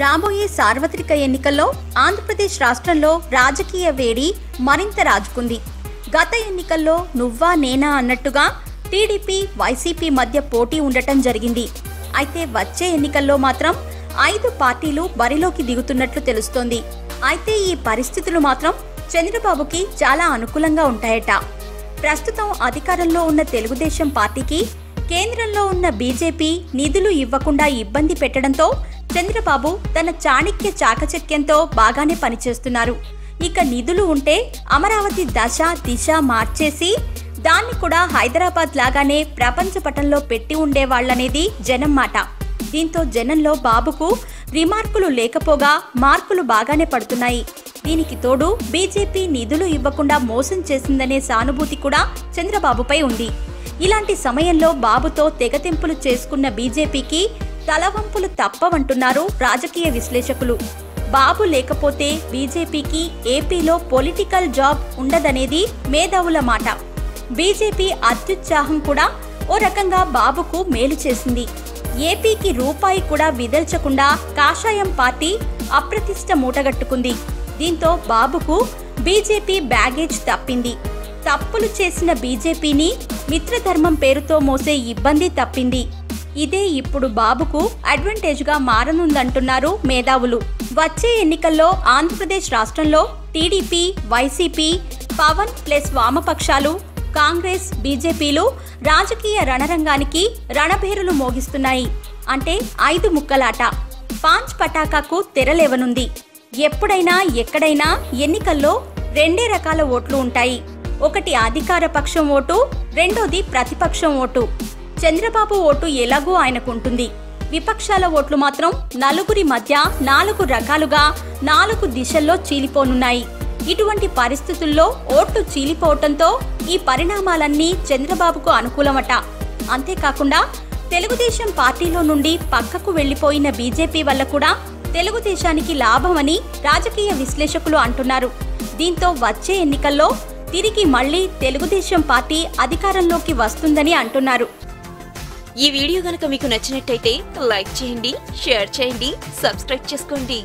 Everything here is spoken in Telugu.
రాబోయే సార్వత్రిక ఎన్నికల్లో ఆంధ్రప్రదేశ్ రాష్ట్రంలో రాజకీయ వేడి మరింత రాజుకుంది. గత ఎన్నికల్లో నువ్వా నేనా అన్నట్టుగా టీడీపీ వైసీపీ మధ్య పోటీ ఉండటం జరిగింది. అయితే వచ్చే ఎన్నికల్లో మాత్రం ఐదు పార్టీలు బరిలోకి దిగుతున్నట్లు తెలుస్తోంది. అయితే ఈ పరిస్థితులు మాత్రం చంద్రబాబుకి చాలా అనుకూలంగా ఉంటాయట. ప్రస్తుతం అధికారంలో ఉన్న తెలుగుదేశం పార్టీకి కేంద్రంలో ఉన్న బీజేపీ నిధులు ఇవ్వకుండా ఇబ్బంది పెట్టడంతో చంద్రబాబు తన చాణక్య చాకచక్యంతో బాగానే పనిచేస్తున్నారు. ఇక నిధులు ఉంటే అమరావతి దశ దిశ మార్చేసి దాన్ని కూడా హైదరాబాద్ లాగానే ప్రపంచ పటంలో పెట్టి ఉండేవాళ్ళనేది జనం మాట. దీంతో జనంలో బాబుకు రిమార్కులు లేకపోగా మార్కులు బాగానే పడుతున్నాయి. దీనికి తోడు బీజేపీ నిధులు ఇవ్వకుండా మోసం చేసిందనే సానుభూతి కూడా చంద్రబాబుపై ఉంది. ఇలాంటి సమయంలో బాబుతో తెగతింపులు చేసుకున్న బీజేపీకి తలవంపులు తప్పవంటున్నారు రాజకీయ విశ్లేషకులు. బాబు లేకపోతే బీజేపీకి ఏపీలో పొలిటికల్ జాబ్ ఉండదనేది మేధావుల మాట. బీజేపీ అత్యుత్సాహం కూడా ఓ రకంగా బాబుకు మేలు చేసింది. ఏపీకి రూపాయి కూడా విదల్చకుండా కాషాయం పార్టీ అప్రతిష్ట మూటగట్టుకుంది. దీంతో బాబుకు బీజేపీ బ్యాగేజ్ తప్పింది. తప్పులు చేసిన బీజేపీని మిత్రధర్మం పేరుతో మోసే ఇబ్బంది తప్పింది. ఇదే ఇప్పుడు బాబుకు అడ్వాంటేజ్గా మారనుందంటున్నారు మేధావులు. వచ్చే ఎన్నికల్లో ఆంధ్రప్రదేశ్ రాష్ట్రంలో టీడీపీ వైసీపీ పవన్ ప్లస్ వామపక్షాలు కాంగ్రెస్ బీజేపీలు రాజకీయ రణరంగానికి రణభేరులు మోగిస్తున్నాయి. అంటే ఐదు ముక్కలాట. పాంచ్ పటాకాకు తెరలేవనుంది ఎప్పుడైనా ఎక్కడైనా ఎన్నికల్లో రెండే రకాల ఓట్లు ఉంటాయి. ఒకటి అధికార పక్షం ఓటు రెండోది ప్రతిపక్షం ఓటు. చంద్రబాబు ఓటు ఎలాగో ఆయనకుంటుంది. విపక్షాల ఓట్లు మాత్రం నలుగురి మధ్య నాలుగు రకాలుగా నాలుగు దిశల్లో చీలిపోనున్నాయి. ఇటువంటి పరిస్థితుల్లో ఓట్లు చీలిపోవటంతో ఈ పరిణామాలన్నీ చంద్రబాబుకు అనుకూలమట. అంతేకాకుండా తెలుగుదేశం పార్టీలో నుండి పక్కకు వెళ్ళిపోయిన బీజేపీ వల్ల కూడా తెలుగుదేశానికి లాభమని రాజకీయ విశ్లేషకులు అంటున్నారు. దీంతో వచ్చే ఎన్నికల్లో తిరిగి మళ్ళీ తెలుగుదేశం పార్టీ అధికారంలోకి వస్తుందని అంటున్నారు. ఈ వీడియో గనక మీకు నచ్చినట్టయితే లైక్ చేయండి షేర్ చేయండి సబ్స్క్రైబ్ చేసుకోండి.